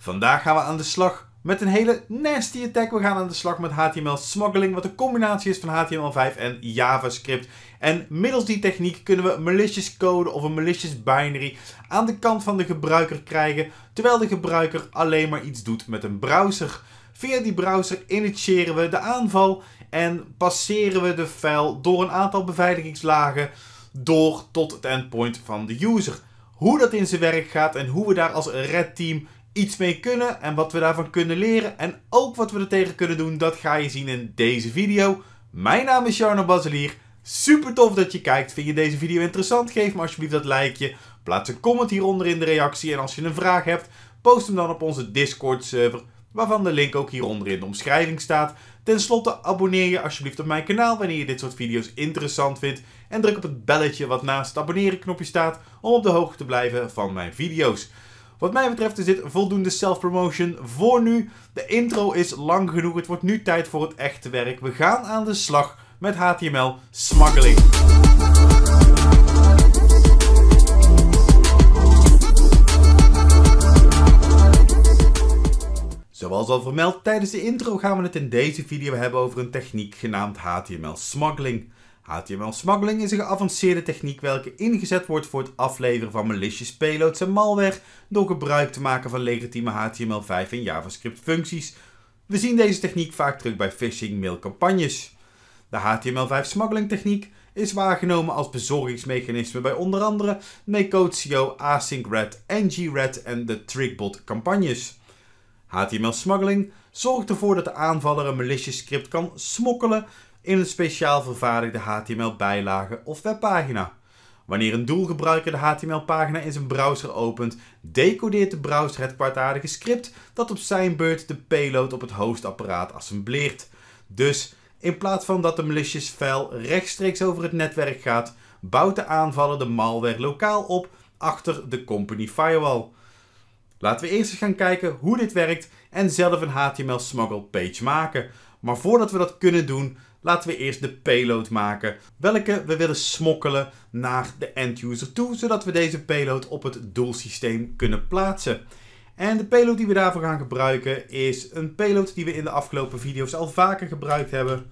Vandaag gaan we aan de slag met een hele nasty attack. We gaan aan de slag met HTML smuggling, wat een combinatie is van HTML5 en JavaScript. En middels die techniek kunnen we malicious code of een malicious binary aan de kant van de gebruiker krijgen, terwijl de gebruiker alleen maar iets doet met een browser. Via die browser initiëren we de aanval en passeren we de file door een aantal beveiligingslagen door tot het endpoint van de user. Hoe dat in zijn werk gaat en hoe we daar als Red Team iets mee kunnen en wat we daarvan kunnen leren en ook wat we er tegen kunnen doen, dat ga je zien in deze video. Mijn naam is Jarno Baselier. Super tof dat je kijkt. Vind je deze video interessant? Geef me alsjeblieft dat likeje. Plaats een comment hieronder in de reactie en als je een vraag hebt, post hem dan op onze Discord server, waarvan de link ook hieronder in de omschrijving staat. Ten slotte abonneer je alsjeblieft op mijn kanaal wanneer je dit soort video's interessant vindt. En druk op het belletje wat naast het abonneren knopje staat om op de hoogte te blijven van mijn video's. Wat mij betreft is dit voldoende self-promotion voor nu. De intro is lang genoeg. Het wordt nu tijd voor het echte werk. We gaan aan de slag met HTML smuggling. Zoals al vermeld tijdens de intro gaan we het in deze video hebben over een techniek genaamd HTML smuggling. HTML smuggling is een geavanceerde techniek welke ingezet wordt voor het afleveren van malicious payloads en malware door gebruik te maken van legitieme HTML5 en JavaScript functies. We zien deze techniek vaak terug bij phishing mailcampagnes. De HTML5 smuggling techniek is waargenomen als bezorgingsmechanisme bij onder andere Makeocio, AsyncRed, NGRed en de Trickbot campagnes. HTML smuggling zorgt ervoor dat de aanvaller een malicious script kan smokkelen in een speciaal vervaardigde HTML-bijlage of webpagina. Wanneer een doelgebruiker de HTML-pagina in zijn browser opent, decodeert de browser het kwaadaardige script dat op zijn beurt de payload op het hostapparaat assembleert. Dus in plaats van dat de malicious file rechtstreeks over het netwerk gaat, bouwt de aanvaller de malware lokaal op achter de company firewall. Laten we eerst eens gaan kijken hoe dit werkt en zelf een HTML smuggle page maken. Maar voordat we dat kunnen doen, laten we eerst de payload maken, welke we willen smokkelen naar de end-user toe, zodat we deze payload op het doelsysteem kunnen plaatsen. En de payload die we daarvoor gaan gebruiken is een payload die we in de afgelopen video's al vaker gebruikt hebben.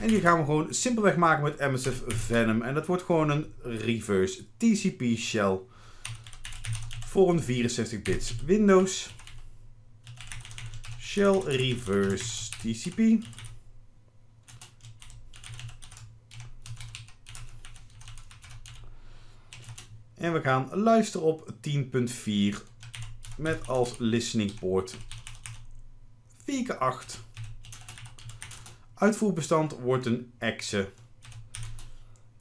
En die gaan we gewoon simpelweg maken met MSF Venom. En dat wordt gewoon een reverse TCP shell voor een 64 bits Windows. Shell reverse TCP. En we gaan luisteren op 10.4 met als listening port 4x8. Uitvoerbestand wordt een exe.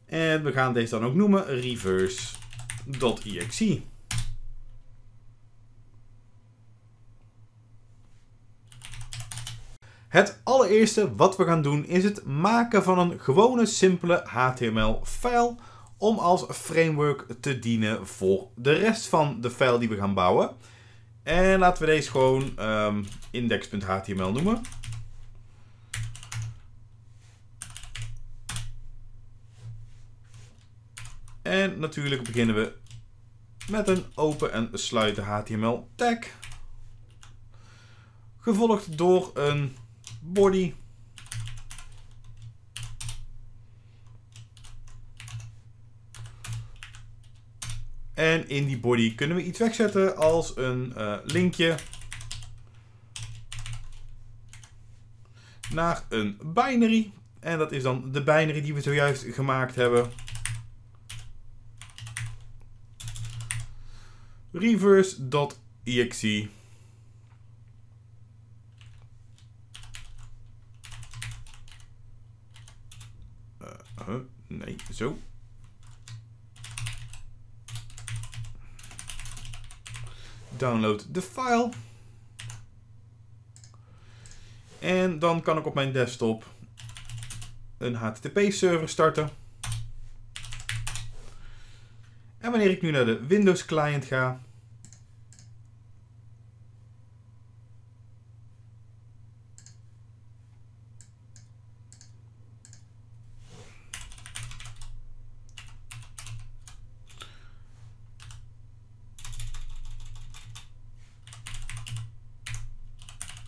En we gaan deze dan ook noemen reverse.exe. Het allereerste wat we gaan doen is het maken van een gewone simpele HTML-file om als framework te dienen voor de rest van de file die we gaan bouwen. En laten we deze gewoon um, index.html noemen. En natuurlijk beginnen we met een open en sluiten HTML tag. Gevolgd door een body En in die body kunnen we iets wegzetten als een uh, linkje naar een binary. En dat is dan de binary die we zojuist gemaakt hebben. Reverse.exe uh, Nee, zo. download de file. En dan kan ik op mijn desktop een HTTP-server starten. En wanneer ik nu naar de Windows client ga,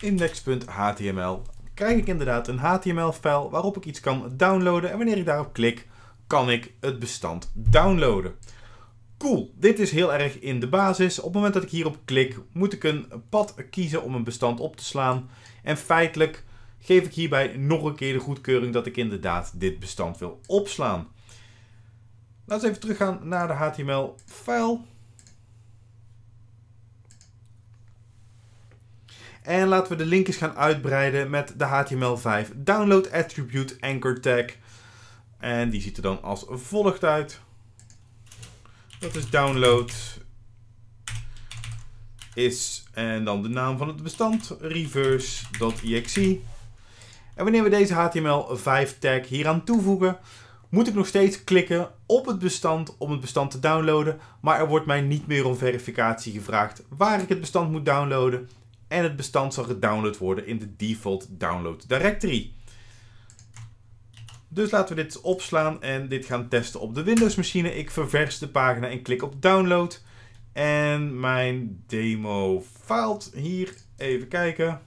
index.html krijg ik inderdaad een HTML-file waarop ik iets kan downloaden. En wanneer ik daarop klik, kan ik het bestand downloaden. Cool, dit is heel erg in de basis. Op het moment dat ik hierop klik, moet ik een pad kiezen om een bestand op te slaan. En feitelijk geef ik hierbij nog een keer de goedkeuring dat ik inderdaad dit bestand wil opslaan. Laten we even teruggaan naar de HTML-file. En laten we de linkjes gaan uitbreiden met de HTML5 Download Attribute Anchor Tag. En die ziet er dan als volgt uit. Dat is download is en dan de naam van het bestand reverse.exe. En wanneer we deze HTML5 tag hieraan toevoegen, moet ik nog steeds klikken op het bestand om het bestand te downloaden, maar er wordt mij niet meer om verificatie gevraagd waar ik het bestand moet downloaden en het bestand zal gedownload worden in de default download directory. Dus laten we dit opslaan en dit gaan testen op de Windows machine. Ik ververs de pagina en klik op download. En mijn demo faalt hier. Even kijken.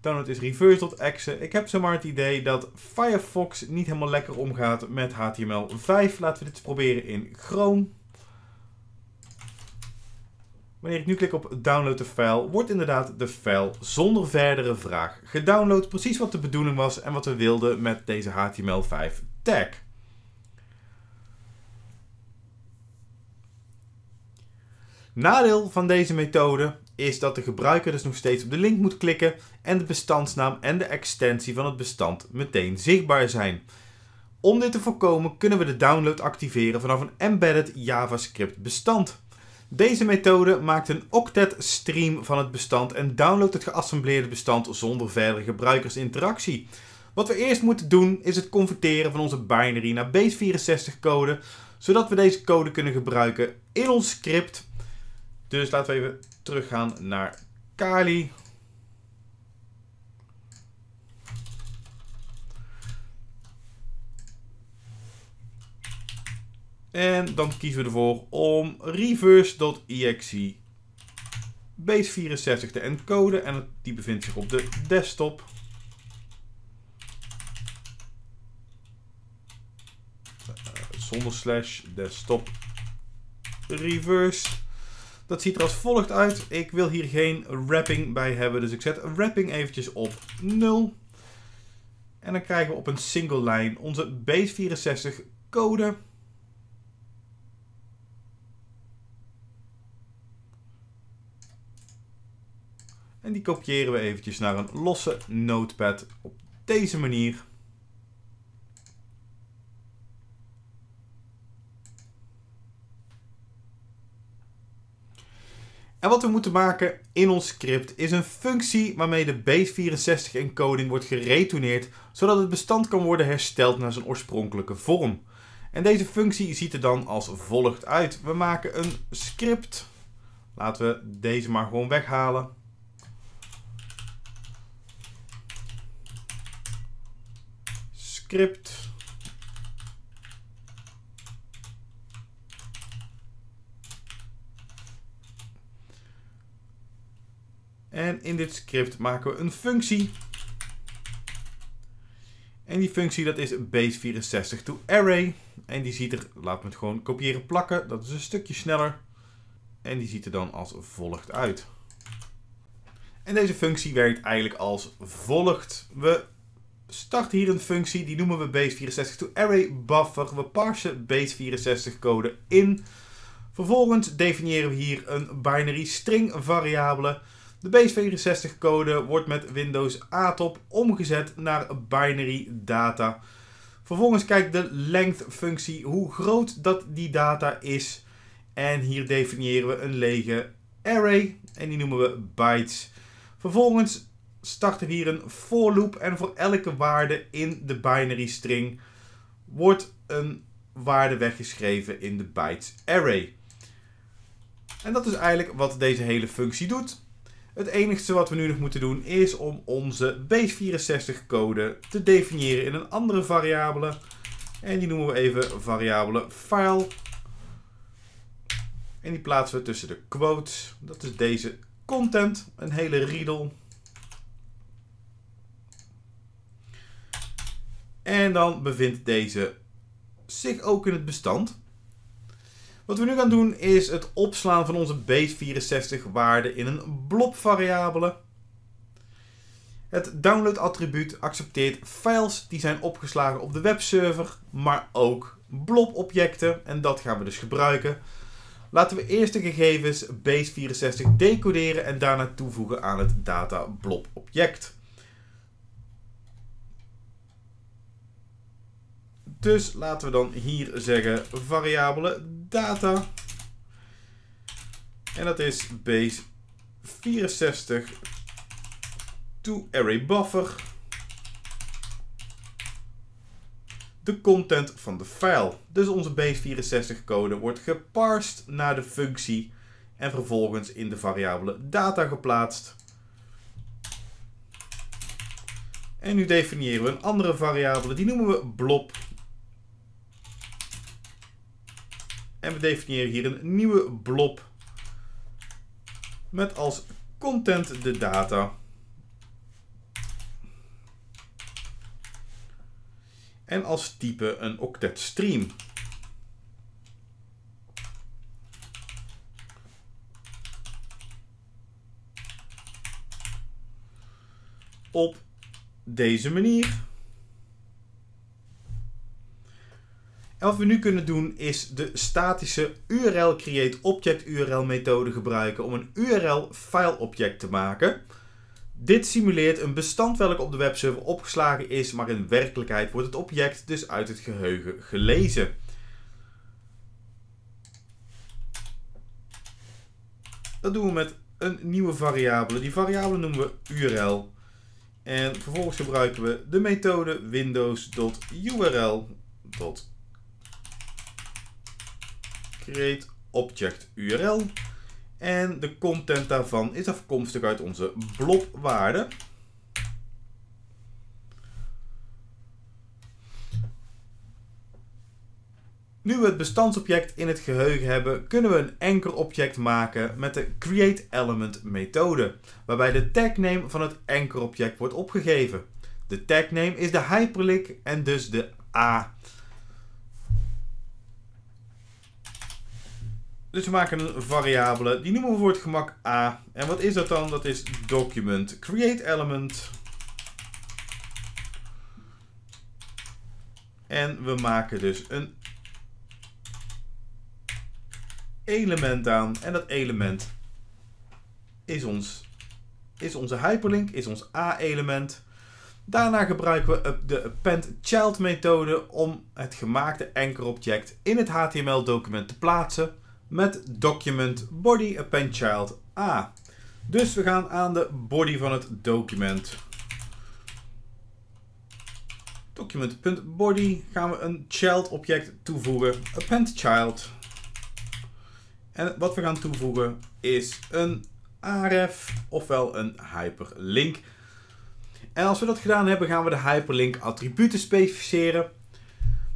Download is reverse.exe. Ik heb zomaar het idee dat Firefox niet helemaal lekker omgaat met HTML5. Laten we dit proberen in Chrome. Wanneer ik nu klik op download de file, wordt inderdaad de file zonder verdere vraag gedownload. Precies wat de bedoeling was en wat we wilden met deze HTML5 tag. Nadeel van deze methode is dat de gebruiker dus nog steeds op de link moet klikken en de bestandsnaam en de extensie van het bestand meteen zichtbaar zijn. Om dit te voorkomen kunnen we de download activeren vanaf een embedded JavaScript bestand. Deze methode maakt een octet stream van het bestand en downloadt het geassembleerde bestand zonder verdere gebruikersinteractie. Wat we eerst moeten doen is het converteren van onze binary naar base64 code, zodat we deze code kunnen gebruiken in ons script. Dus laten we even teruggaan naar Kali. En dan kiezen we ervoor om reverse.exe base64 te encoden. En die bevindt zich op de desktop. Uh, zonder slash desktop reverse. Dat ziet er als volgt uit. Ik wil hier geen wrapping bij hebben. Dus ik zet wrapping eventjes op 0. En dan krijgen we op een single lijn onze base64 code. En die kopiëren we eventjes naar een losse notepad op deze manier. En wat we moeten maken in ons script is een functie waarmee de base64 encoding wordt geretourneerd, zodat het bestand kan worden hersteld naar zijn oorspronkelijke vorm. En deze functie ziet er dan als volgt uit. We maken een script. Laten we deze maar gewoon weghalen. Script. En in dit script maken we een functie. En die functie dat is base64 to array. En die ziet er, laten we het gewoon kopiëren plakken. Dat is een stukje sneller. En die ziet er dan als volgt uit. En deze functie werkt eigenlijk als volgt. We start hier een functie, die noemen we base64 to array buffer. We parsen base64 code in. Vervolgens definiëren we hier een binary string variabele. De base64 code wordt met Windows ATOP omgezet naar binary data. Vervolgens kijkt de length functie hoe groot dat die data is. En hier definiëren we een lege array en die noemen we bytes. Vervolgens starten hier een for loop en voor elke waarde in de binary string wordt een waarde weggeschreven in de bytes array. En dat is eigenlijk wat deze hele functie doet. Het enige wat we nu nog moeten doen is om onze base64 code te definiëren in een andere variabele. En die noemen we even variabele file. En die plaatsen we tussen de quotes. Dat is deze content, een hele riedel. En dan bevindt deze zich ook in het bestand. Wat we nu gaan doen is het opslaan van onze base64 waarde in een blob variabele. Het download attribuut accepteert files die zijn opgeslagen op de webserver, maar ook blob objecten en dat gaan we dus gebruiken. Laten we eerst de gegevens base64 decoderen en daarna toevoegen aan het data blob object. Dus laten we dan hier zeggen variabele data. En dat is base 64 to array buffer. De content van de file. Dus onze base64 code wordt geparsed naar de functie en vervolgens in de variabele data geplaatst. En nu definiëren we een andere variabele, die noemen we blob En we definiëren hier een nieuwe blob met als content de data. En als type een octet stream. Op deze manier. En wat we nu kunnen doen is de statische URL create object URL methode gebruiken om een URL file object te maken. Dit simuleert een bestand welk op de webserver opgeslagen is, maar in werkelijkheid wordt het object dus uit het geheugen gelezen. Dat doen we met een nieuwe variabele. Die variabele noemen we URL. En vervolgens gebruiken we de methode windows.url create object URL. En de content daarvan is afkomstig uit onze blobwaarde. Nu we het bestandsobject in het geheugen hebben, kunnen we een anchor object maken met de createElement methode, waarbij de tagname van het anchor object wordt opgegeven. De tagname is de hyperlink en dus de A Dus we maken een variabele, die noemen we voor het gemak A. En wat is dat dan? Dat is document create element. En we maken dus een element aan. En dat element is, ons, is onze hyperlink, is ons A-element. Daarna gebruiken we de append child methode om het gemaakte anchor object in het HTML document te plaatsen met document body append child A. Dus we gaan aan de body van het document. Document.body gaan we een child object toevoegen, append child. En wat we gaan toevoegen is een aref ofwel een hyperlink. En als we dat gedaan hebben gaan we de hyperlink attributen specificeren.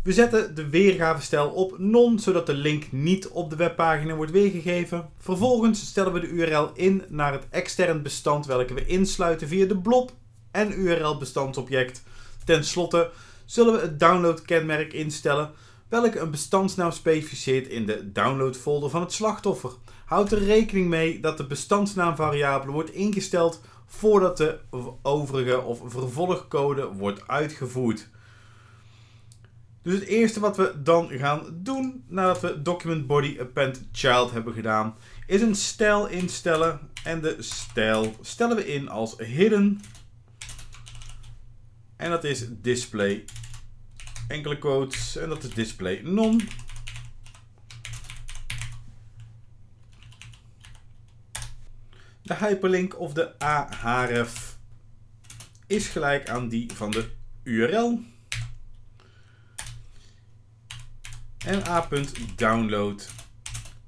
We zetten de weergavestijl op non, zodat de link niet op de webpagina wordt weergegeven. Vervolgens stellen we de URL in naar het extern bestand welke we insluiten via de blob en URL bestandsobject. Ten slotte zullen we het download kenmerk instellen welke een bestandsnaam specificeert in de downloadfolder van het slachtoffer. Houd er rekening mee dat de bestandsnaamvariabele wordt ingesteld voordat de overige of vervolgcode wordt uitgevoerd. Dus het eerste wat we dan gaan doen nadat we document body append child hebben gedaan, is een stijl instellen. En de stijl stellen we in als hidden. En dat is display enkele quotes en dat is display non. De hyperlink of de ahref is gelijk aan die van de URL. En a.download.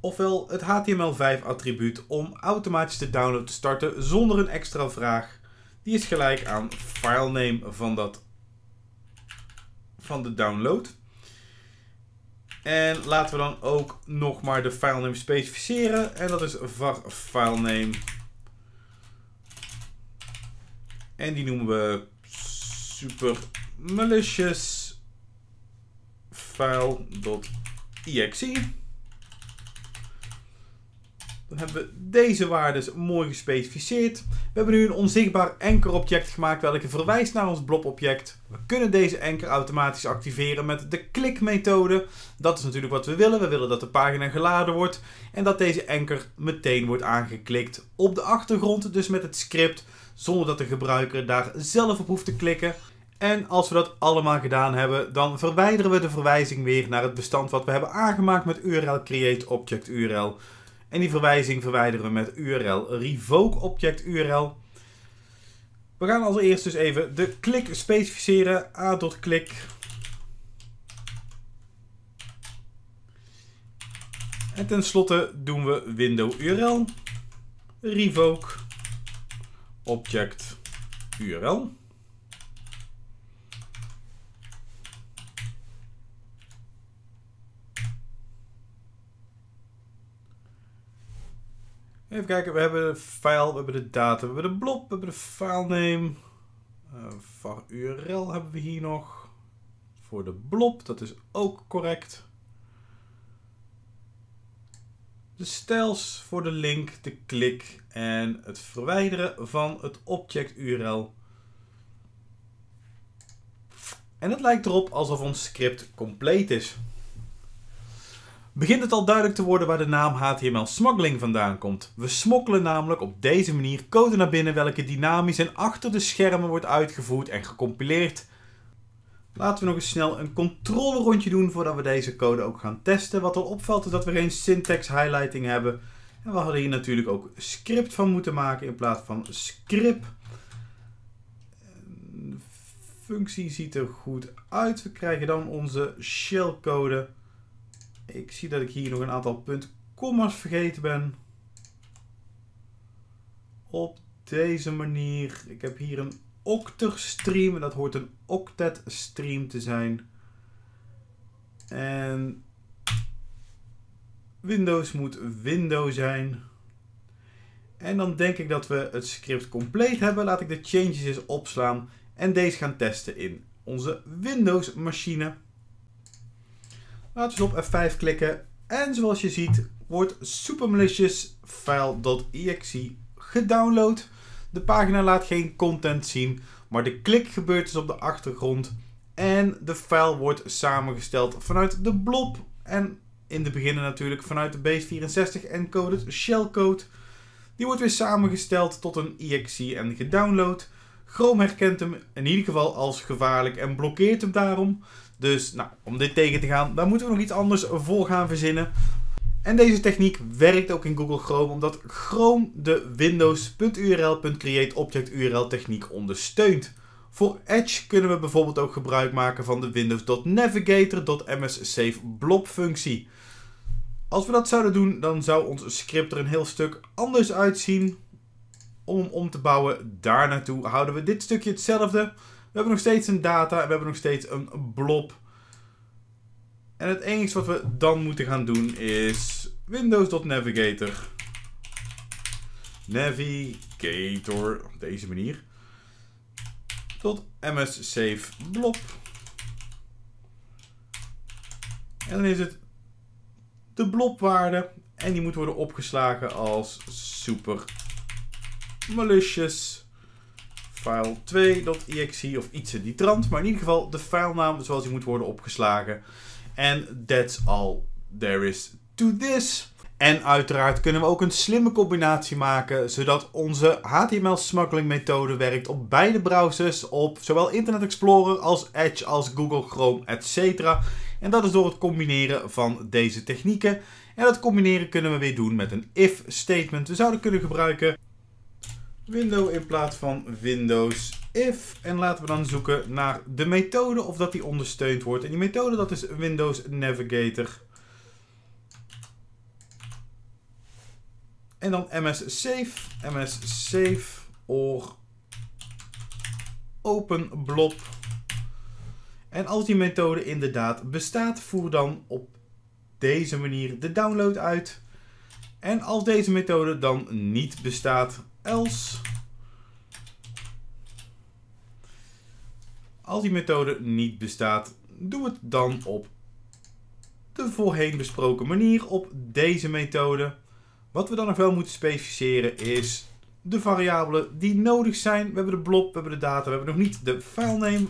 Ofwel het HTML5 attribuut om automatisch de download te starten zonder een extra vraag. Die is gelijk aan filename van, dat, van de download. En laten we dan ook nog maar de filename specificeren. En dat is var filename. En die noemen we super malicious file.exe. Dan hebben we deze waarden mooi gespecificeerd. We hebben nu een onzichtbaar anchor-object gemaakt welke verwijst naar ons blob-object. We kunnen deze anchor automatisch activeren met de klikmethode. Dat is natuurlijk wat we willen. We willen dat de pagina geladen wordt en dat deze anchor meteen wordt aangeklikt op de achtergrond, dus met het script, zonder dat de gebruiker daar zelf op hoeft te klikken. En als we dat allemaal gedaan hebben, dan verwijderen we de verwijzing weer naar het bestand wat we hebben aangemaakt met URL create object URL. En die verwijzing verwijderen we met URL revoke object URL. We gaan als eerst dus even de klik specificeren. a.klik. En tenslotte doen we window URL revoke object URL. Even kijken, we hebben de file, we hebben de data, we hebben de blob, we hebben de filename. Uh, var URL hebben we hier nog. Voor de blob, dat is ook correct. De styles voor de link, de klik en het verwijderen van het object URL. En het lijkt erop alsof ons script compleet is begint het al duidelijk te worden waar de naam HTML smuggling vandaan komt. We smokkelen namelijk op deze manier code naar binnen welke dynamisch en achter de schermen wordt uitgevoerd en gecompileerd. Laten we nog eens snel een controlerondje doen voordat we deze code ook gaan testen. Wat al opvalt is dat we geen syntax highlighting hebben. En we hadden hier natuurlijk ook script van moeten maken in plaats van script. De functie ziet er goed uit. We krijgen dan onze shellcode. Ik zie dat ik hier nog een aantal punt commas vergeten ben. Op deze manier. Ik heb hier een octer stream. En dat hoort een octet stream te zijn. En Windows moet window zijn. En dan denk ik dat we het script compleet hebben. Laat ik de changes eens opslaan en deze gaan testen in onze Windows machine. Laten we op F5 klikken. En zoals je ziet wordt supermalicious file.exe gedownload. De pagina laat geen content zien, maar de klik gebeurt dus op de achtergrond. En de file wordt samengesteld vanuit de blob. En in de beginnen natuurlijk vanuit de base64 encoded shellcode. Die wordt weer samengesteld tot een exe en gedownload. Chrome herkent hem in ieder geval als gevaarlijk en blokkeert hem daarom. Dus nou, om dit tegen te gaan, daar moeten we nog iets anders voor gaan verzinnen. En deze techniek werkt ook in Google Chrome omdat Chrome de Windows.url.createObjectURL techniek ondersteunt. Voor Edge kunnen we bijvoorbeeld ook gebruik maken van de Windows.navigator.mssafe blob functie. Als we dat zouden doen, dan zou ons script er een heel stuk anders uitzien. Om om te bouwen daar naartoe houden we dit stukje hetzelfde. We hebben nog steeds een data we hebben nog steeds een blob. En het enige wat we dan moeten gaan doen is Windows.navigator. Navigator op deze manier. Tot ms save blob. En dan is het de blobwaarde. En die moet worden opgeslagen als super malicious file2.exe of iets in die trant. Maar in ieder geval de filenaam zoals die moet worden opgeslagen. En that's all there is to this. En uiteraard kunnen we ook een slimme combinatie maken, zodat onze HTML smuggling methode werkt op beide browsers, op zowel Internet Explorer als Edge als Google Chrome, etc. En dat is door het combineren van deze technieken. En dat combineren kunnen we weer doen met een if statement. We zouden kunnen gebruiken window in plaats van Windows if. En laten we dan zoeken naar de methode of dat die ondersteund wordt. En die methode dat is Windows Navigator. En dan ms save, ms save or open blob. En als die methode inderdaad bestaat, voer dan op deze manier de download uit. En als deze methode dan niet bestaat, else. Als die methode niet bestaat, doe het dan op de voorheen besproken manier op deze methode. Wat we dan nog wel moeten specificeren is de variabelen die nodig zijn. We hebben de blob, we hebben de data, we hebben nog niet de filename.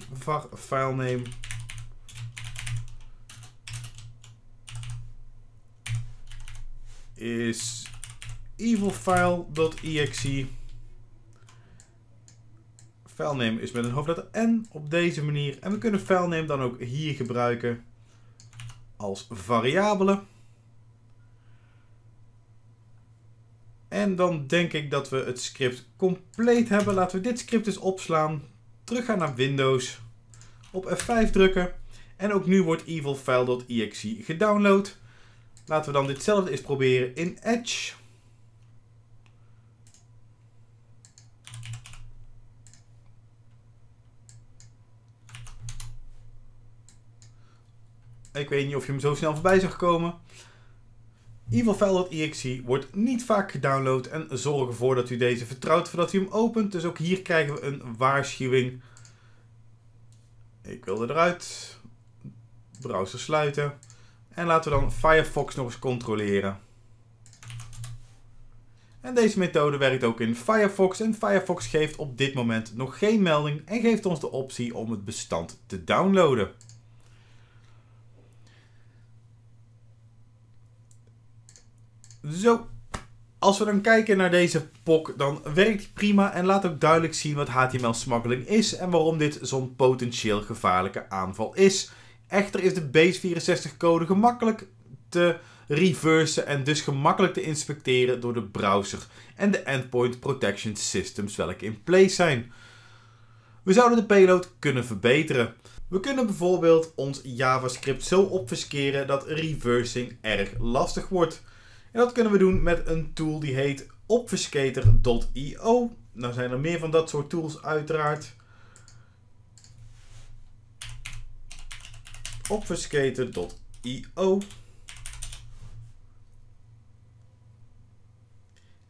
Filename. Is evilfile.exe. Filename is met een hoofdletter N op deze manier. En we kunnen filename dan ook hier gebruiken als variabele. En dan denk ik dat we het script compleet hebben. Laten we dit script eens opslaan. Teruggaan naar Windows. Op F5 drukken. En ook nu wordt evilfile.exe gedownload. Laten we dan ditzelfde eens proberen in Edge. Ik weet niet of je hem zo snel voorbij zag komen. Evilfile.exe wordt niet vaak gedownload en zorg ervoor dat u deze vertrouwt voordat u hem opent. Dus ook hier krijgen we een waarschuwing. Ik wilde eruit. Browser sluiten. En laten we dan Firefox nog eens controleren. En deze methode werkt ook in Firefox. En Firefox geeft op dit moment nog geen melding en geeft ons de optie om het bestand te downloaden. Zo, als we dan kijken naar deze POC, dan werkt die prima en laat ook duidelijk zien wat HTML-smuggeling is en waarom dit zo'n potentieel gevaarlijke aanval is. Echter is de base64-code gemakkelijk te reversen en dus gemakkelijk te inspecteren door de browser en de endpoint protection systems welke in place zijn. We zouden de payload kunnen verbeteren. We kunnen bijvoorbeeld ons JavaScript zo opverskeren dat reversing erg lastig wordt. En dat kunnen we doen met een tool die heet obfuscator.io. Nou zijn er meer van dat soort tools uiteraard. obfuscator.io.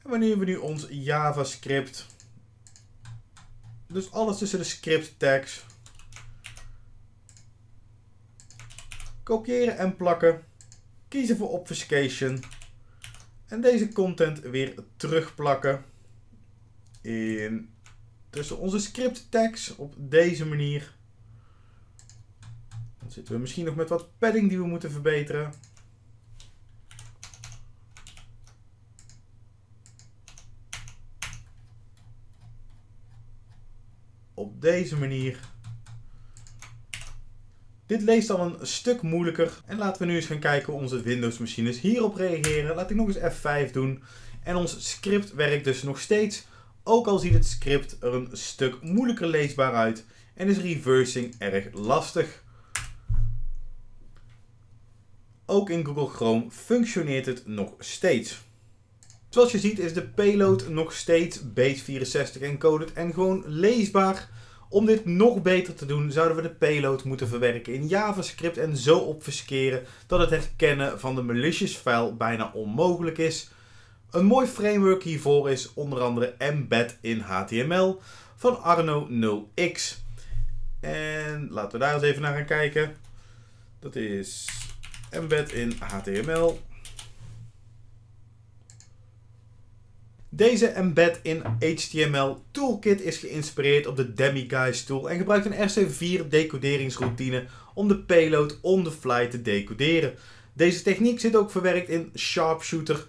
En wanneer we nu ons JavaScript, dus alles tussen de script tags, kopiëren en plakken, kiezen voor obfuscation en deze content weer terugplakken in tussen onze script tags op deze manier. Dan zitten we misschien nog met wat padding die we moeten verbeteren. Op deze manier. Dit leest al een stuk moeilijker. En laten we nu eens gaan kijken hoe onze Windows machines hierop reageren. Laat ik nog eens F5 doen. En ons script werkt dus nog steeds. Ook al ziet het script er een stuk moeilijker leesbaar uit. En is reversing erg lastig. Ook in Google Chrome functioneert het nog steeds. Zoals je ziet is de payload nog steeds base64 encoded en gewoon leesbaar. Om dit nog beter te doen zouden we de payload moeten verwerken in JavaScript en zo opverskeren dat het herkennen van de malicious file bijna onmogelijk is. Een mooi framework hiervoor is onder andere Embed in HTML van Arno 0x. En laten we daar eens even naar gaan kijken. Dat is Embed in HTML. Deze embed in HTML toolkit is geïnspireerd op de Demiguise tool en gebruikt een RC4 decoderingsroutine om de payload on the fly te decoderen. Deze techniek zit ook verwerkt in Sharpshooter,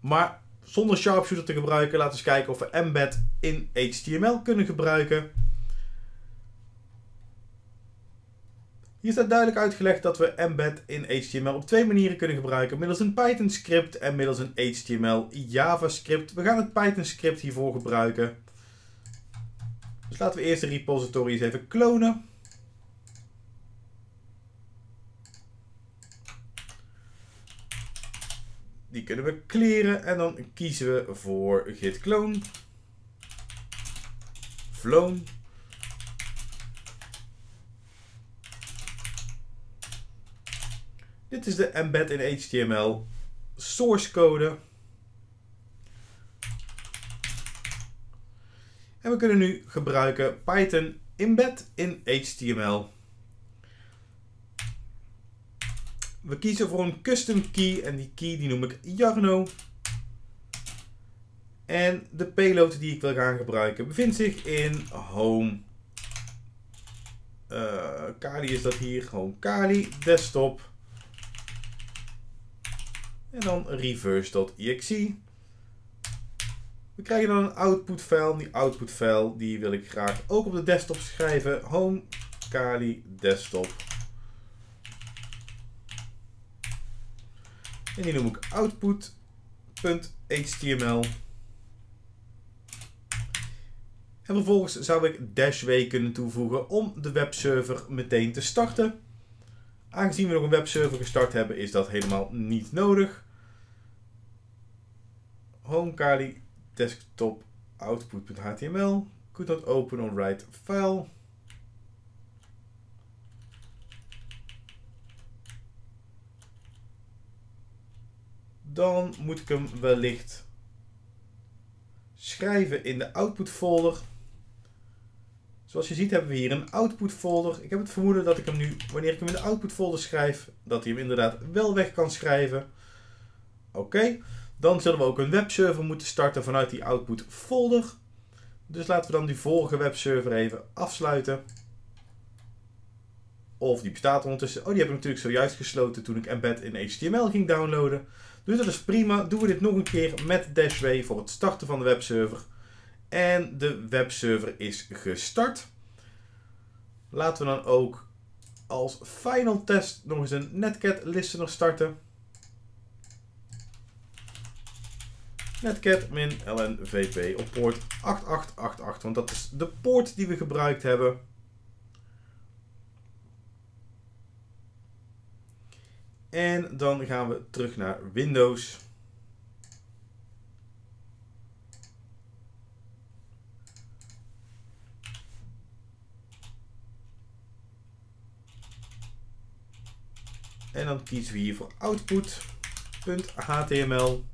maar zonder Sharpshooter te gebruiken laten we eens kijken of we embed in HTML kunnen gebruiken. Hier staat duidelijk uitgelegd dat we embed in HTML op twee manieren kunnen gebruiken. Middels een Python script en middels een HTML JavaScript. We gaan het Python script hiervoor gebruiken. Dus laten we eerst de repositories even klonen. Die kunnen we clearen en dan kiezen we voor git clone. Flown. Dit is de embed in HTML source code. En we kunnen nu gebruiken Python embed in HTML. We kiezen voor een custom key en die key die noem ik Jarno. En de payload die ik wil gaan gebruiken bevindt zich in home. Uh, Kali is dat hier, gewoon Kali desktop. En dan reverse.exe. We krijgen dan een output file. Die output file die wil ik graag ook op de desktop schrijven. Home Kali desktop. En die noem ik output.html. En vervolgens zou ik w kunnen toevoegen om de webserver meteen te starten. Aangezien we nog een webserver gestart hebben, is dat helemaal niet nodig. Home Kali desktop output.html could not open on write file. Dan moet ik hem wellicht schrijven in de output folder. Zoals je ziet hebben we hier een output folder. Ik heb het vermoeden dat ik hem nu, wanneer ik hem in de output folder schrijf, dat hij hem inderdaad wel weg kan schrijven. Oké, dan zullen we ook een webserver moeten starten vanuit die output folder. Dus laten we dan die vorige webserver even afsluiten. Of die bestaat ondertussen. Oh, die heb ik natuurlijk zojuist gesloten toen ik embed in HTML ging downloaden. Dus dat is prima. Doen we dit nog een keer met dash w voor het starten van de webserver. En de webserver is gestart. Laten we dan ook als final test nog eens een Netcat listener starten. Netcat min lnvp op poort 8888, want dat is de poort die we gebruikt hebben. En dan gaan we terug naar Windows. En dan kiezen we hier voor output.html.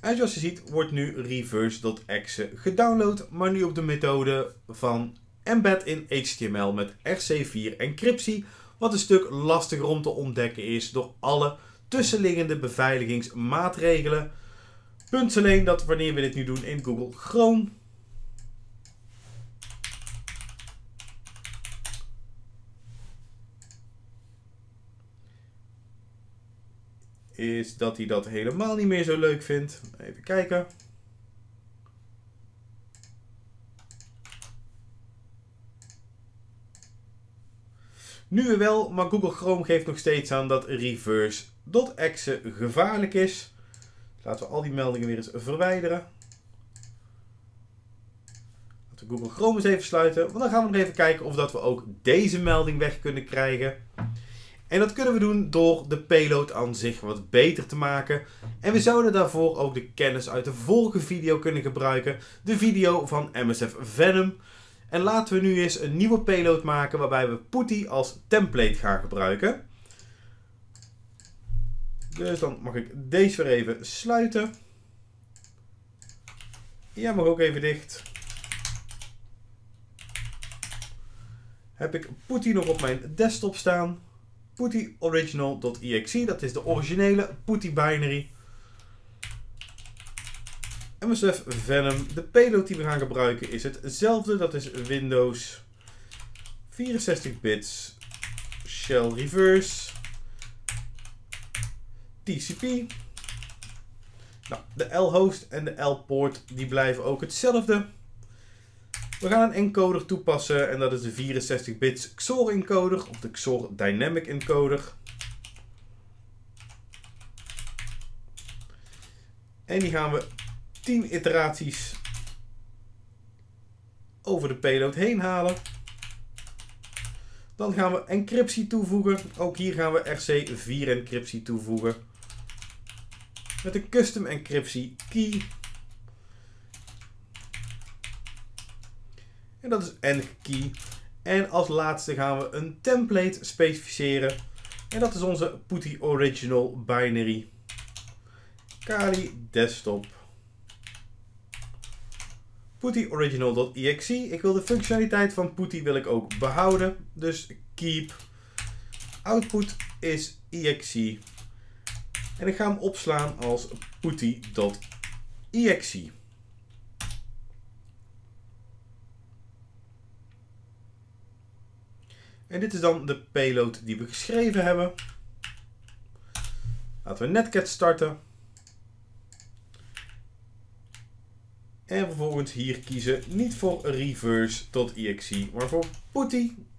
En zoals je ziet wordt nu reverse.exe gedownload, maar nu op de methode van embed in HTML met RC4 encryptie, wat een stuk lastiger om te ontdekken is door alle tussenliggende beveiligingsmaatregelen. Punt alleen dat wanneer we dit nu doen in Google Chrome, is dat hij dat helemaal niet meer zo leuk vindt. Even kijken. Nu wel, maar Google Chrome geeft nog steeds aan dat reverse.exe gevaarlijk is. Laten we al die meldingen weer eens verwijderen. Laten we Google Chrome eens even sluiten. Want dan gaan we nog even kijken of dat we ook deze melding weg kunnen krijgen. En dat kunnen we doen door de payload aan zich wat beter te maken. En we zouden daarvoor ook de kennis uit de vorige video kunnen gebruiken. De video van MSF Venom. En laten we nu eens een nieuwe payload maken waarbij we Putty als template gaan gebruiken. Dus dan mag ik deze weer even sluiten. Ja, mag ook even dicht. Heb ik Putty nog op mijn desktop staan. Putty original.exe. Dat is de originele Putty binary. MSF Venom. De payload die we gaan gebruiken is hetzelfde. Dat is Windows 64 bits shell reverse TCP. Nou, de L-host en de L-poort die blijven ook hetzelfde. We gaan een encoder toepassen en dat is de 64 bits XOR encoder of de XOR Dynamic encoder. En die gaan we 10 iteraties over de payload heen halen. Dan gaan we encryptie toevoegen. Ook hier gaan we RC4 encryptie toevoegen. Met een custom encryptie key. En dat is key. En als laatste gaan we een template specificeren. En dat is onze Putty Original Binary. Kali Desktop. Putty Original.exe. Ik wil de functionaliteit van Putty wil ik ook behouden. Dus keep. Output is exe. En ik ga hem opslaan als putty.exe. En dit is dan de payload die we geschreven hebben. Laten we Netcat starten. En vervolgens hier kiezen niet voor reverse.exe, maar voor putty.exe.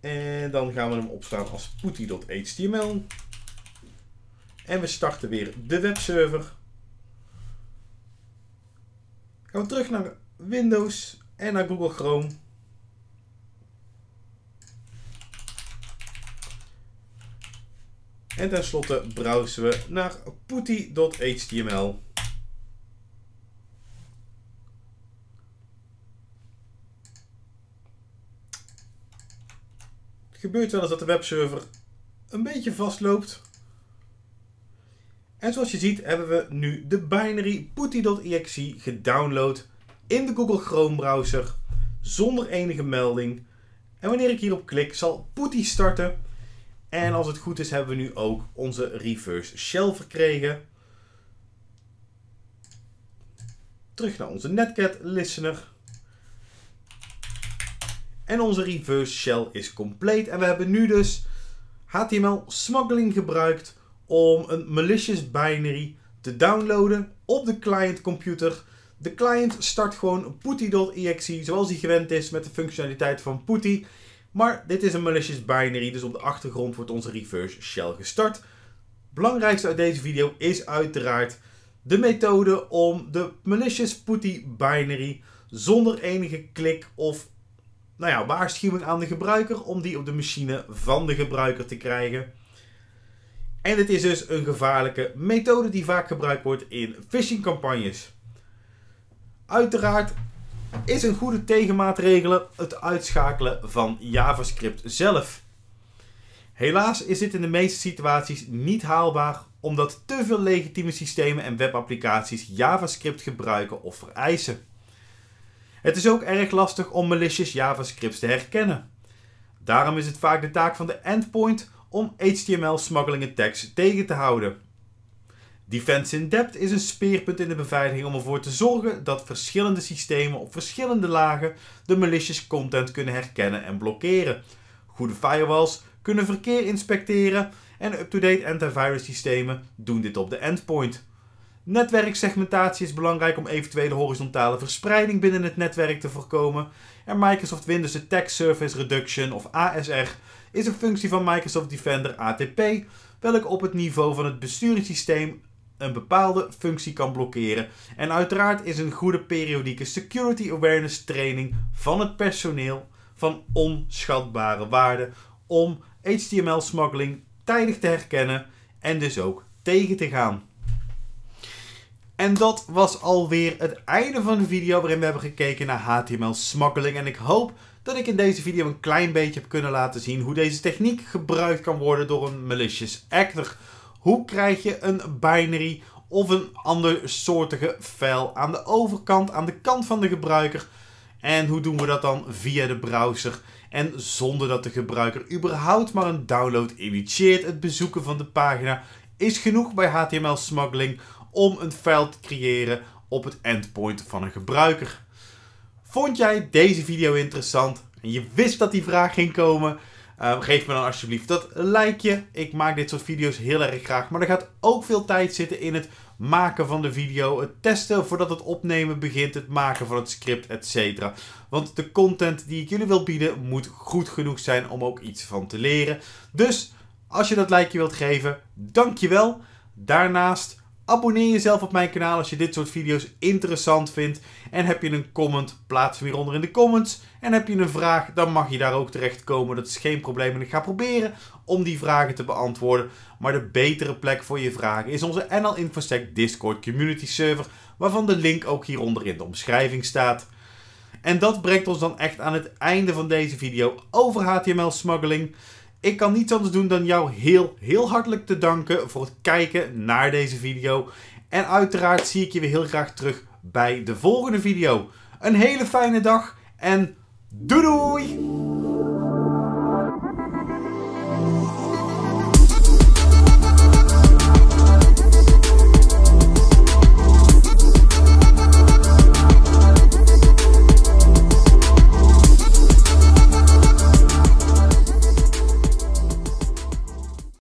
En dan gaan we hem opslaan als putty.html. En we starten weer de webserver. Gaan we terug naar Windows en naar Google Chrome. En tenslotte browsen we naar putty.html. Het gebeurt wel eens dat de webserver een beetje vastloopt. En zoals je ziet hebben we nu de binary putty.exe gedownload in de Google Chrome browser zonder enige melding. En wanneer ik hierop klik zal Putty starten. En als het goed is hebben we nu ook onze reverse shell verkregen. Terug naar onze Netcat listener. En onze reverse shell is compleet. En we hebben nu dus HTML smuggling gebruikt om een malicious binary te downloaden op de client computer. De client start gewoon putty.exe zoals hij gewend is met de functionaliteit van putty. Maar dit is een malicious binary, dus op de achtergrond wordt onze reverse shell gestart. Belangrijkste uit deze video is uiteraard de methode om de malicious putty binary zonder enige klik of nou ja, waarschuwing aan de gebruiker om die op de machine van de gebruiker te krijgen. En het is dus een gevaarlijke methode die vaak gebruikt wordt in phishing campagnes. Uiteraard is een goede tegenmaatregel het uitschakelen van JavaScript zelf. Helaas is dit in de meeste situaties niet haalbaar omdat te veel legitieme systemen en webapplicaties JavaScript gebruiken of vereisen. Het is ook erg lastig om malicious JavaScript te herkennen. Daarom is het vaak de taak van de endpoint om HTML-smuggling attacks tegen te houden. Defense in Depth is een speerpunt in de beveiliging om ervoor te zorgen dat verschillende systemen op verschillende lagen de malicious content kunnen herkennen en blokkeren. Goede firewalls kunnen verkeer inspecteren en up-to-date antivirus systemen doen dit op de endpoint. Netwerksegmentatie is belangrijk om eventuele horizontale verspreiding binnen het netwerk te voorkomen. En Microsoft Windows Attack Surface Reduction of ASR is een functie van Microsoft Defender ATP, welke op het niveau van het besturingssysteem een bepaalde functie kan blokkeren. En uiteraard is een goede periodieke security awareness training van het personeel van onschatbare waarde om HTML-smuggling tijdig te herkennen en dus ook tegen te gaan. En dat was alweer het einde van de video waarin we hebben gekeken naar HTML-smuggling. En ik hoop dat ik in deze video een klein beetje heb kunnen laten zien hoe deze techniek gebruikt kan worden door een malicious actor. Hoe krijg je een binary of een ander soortige file aan de overkant, aan de kant van de gebruiker. En hoe doen we dat dan via de browser en zonder dat de gebruiker überhaupt maar een download initieert. Het bezoeken van de pagina is genoeg bij HTML smuggling om een file te creëren op het endpoint van een gebruiker. Vond jij deze video interessant en je wist dat die vraag ging komen? Uh, geef me dan alsjeblieft dat likeje. Ik maak dit soort video's heel erg graag. Maar er gaat ook veel tijd zitten in het maken van de video. Het testen voordat het opnemen begint. Het maken van het script, etc. Want de content die ik jullie wil bieden moet goed genoeg zijn om ook iets van te leren. Dus als je dat likeje wilt geven, dankjewel. Daarnaast Abonneer jezelf op mijn kanaal als je dit soort video's interessant vindt. En heb je een comment, plaats hem hieronder in de comments. En heb je een vraag, dan mag je daar ook terechtkomen. Dat is geen probleem en ik ga proberen om die vragen te beantwoorden. Maar de betere plek voor je vragen is onze NL Infosec Discord community server. Waarvan de link ook hieronder in de omschrijving staat. En dat brengt ons dan echt aan het einde van deze video over HTML-smuggling. Ik kan niets anders doen dan jou heel, heel hartelijk te danken voor het kijken naar deze video. En uiteraard zie ik je weer heel graag terug bij de volgende video. Een hele fijne dag en doei doei!